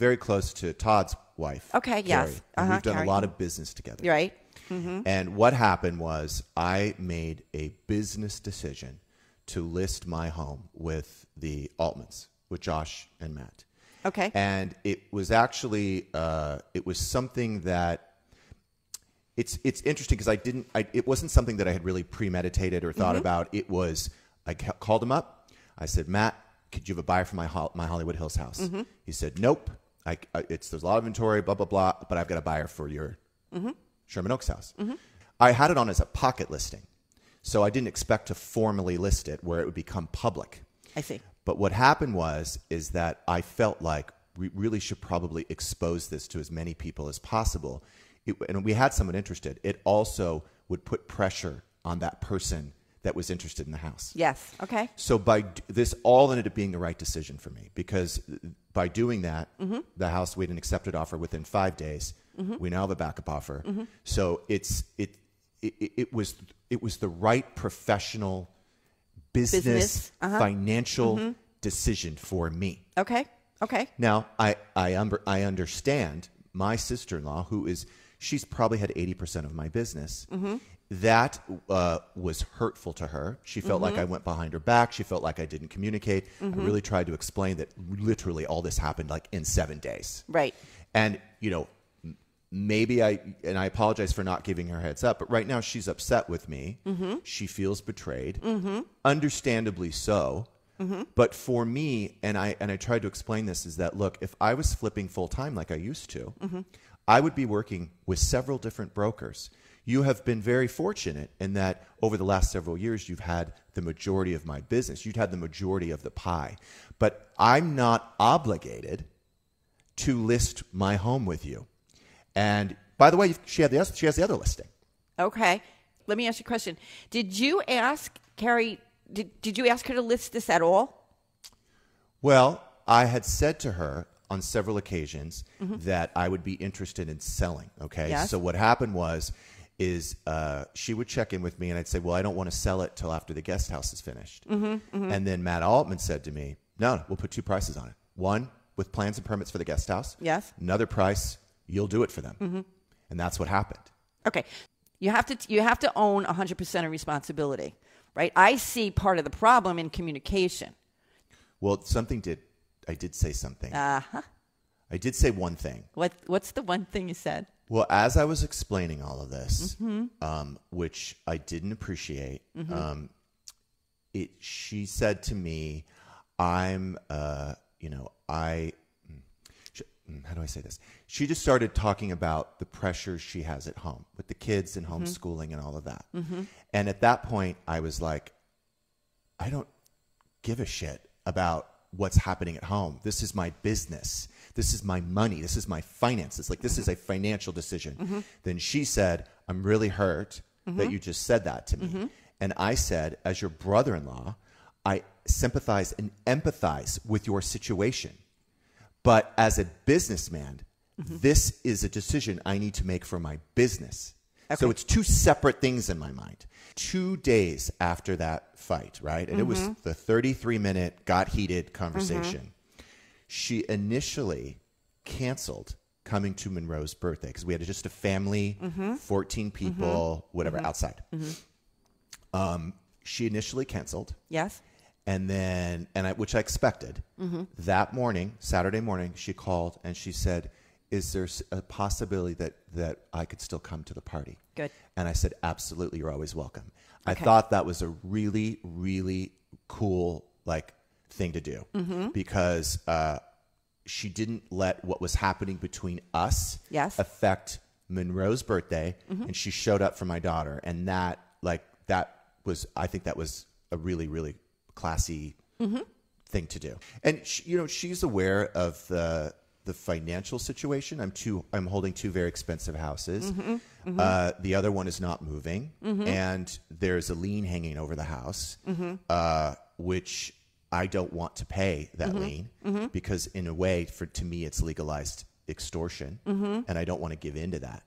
very close to Todd's wife. Okay, yes. Uh-huh, we've done Carrie. a lot of business together. Right. And what happened was I made a business decision to list my home with the Altmans, with Josh and Matt. Okay. And it was actually uh, it was something that it's it's interesting because I didn't I, it wasn't something that I had really premeditated or thought about. It was I ca- called him up. I said, Matt, could you have a buyer for my my Hollywood Hills house? He said, Nope. I, I, uh, it's there's a lot of inventory, blah blah blah, but I've got a buyer for your mm-hmm. Sherman Oaks house. Mm-hmm. I had it on as a pocket listing, so I didn't expect to formally list it where it would become public. I see. But what happened was is that I felt like we really should probably expose this to as many people as possible. It, and we had someone interested. It also would put pressure on that person that was interested in the house. Yes. Okay. So by d- this all ended up being the right decision for me because by doing that, the house we had an accepted offer within five days. We now have a backup offer. So it's it, it it- was it was the right professional business, Business, uh-huh. financial decision for me. Okay. Okay. Now, I I, um, I understand my sister in law, who is she's probably had eighty percent of my business. That uh, was hurtful to her. She felt like mm-hmm. I went behind her back. She felt like I didn't communicate. I mm-hmm. really tried to explain that literally all this happened like in seven days. Right. And you know, maybe I and I apologize for not giving her heads up, but right now she's upset with me. Mm-hmm. She feels betrayed, understandably so. But for me, and I and I tried to explain this is that look, if I was flipping full time like I used to, I would be working with several different brokers. You have been very fortunate in that over the last several years, you've had the majority of my business. You've had the majority of the pie. But I'm not obligated to list my home with you. And by the way, she had the she has the other listing. Okay. Let me ask you a question. Did you ask Carrie? Did, did you ask her to list this at all? Well, I had said to her on several occasions mm-hmm. that I would be interested in selling. Okay, Yes. so what happened was, is uh, she would check in with me, and I'd say, "Well, I don't want to sell it till after the guest house is finished." And then Matt Altman said to me, "No, we'll put two prices on it. One with plans and permits for the guest house. Yes. Another price, you'll do it for them." And that's what happened. Okay. You have to you have to own 100% of responsibility, right? I see part of the problem in communication. Well, something did. I did say something. Uh-huh. I did say one thing. What what's the one thing you said? Well, as I was explaining all of this, um, which I didn't appreciate, um, it she said to me, "I'm, uh, you know, I." mm, sh- mm, How do I say this? She just started talking about the pressures she has at home with the kids and homeschooling and all of that. And at that point, I was like, I don't give a shit about what's happening at home. This is my business. This is my money. This is my finances. Like this is a financial decision. Mm-hmm. Then she said, I'm really hurt that mm-hmm. you just said that to me. Mm-hmm. And I said, as your brother in law, I sympathize and empathize with your situation. But as a businessman, this is a decision I need to make for my business. So it's two separate things in my mind. Two days after that fight, right? And it was mm-hmm. the 33 minute, got heated conversation. Mm-hmm. She initially canceled coming to Monroe's birthday because we had just a family, mm-hmm. 14 people, whatever, outside. Um, she initially canceled. Yes. And then, and I, which I expected, that morning, Saturday morning, she called and she said, "Is there a possibility that that I could still come to the party?" Good. And I said, "Absolutely, you're always welcome." I thought that was a really, really cool like thing to do mm-hmm. because uh, she didn't let what was happening between us Yes. affect Monroe's birthday, mm-hmm. and she showed up for my daughter, and that like that was I think that was a really really classy mm-hmm. thing to do. And she, you know she's aware of the the financial situation. I'm two I'm holding two very expensive houses. Mm-hmm, mm-hmm. Uh, the other one is not moving, mm-hmm. and there's a lien hanging over the house, uh, which I don't want to pay that lien because in a way for to me it's legalized extortion. And I don't want to give in to that.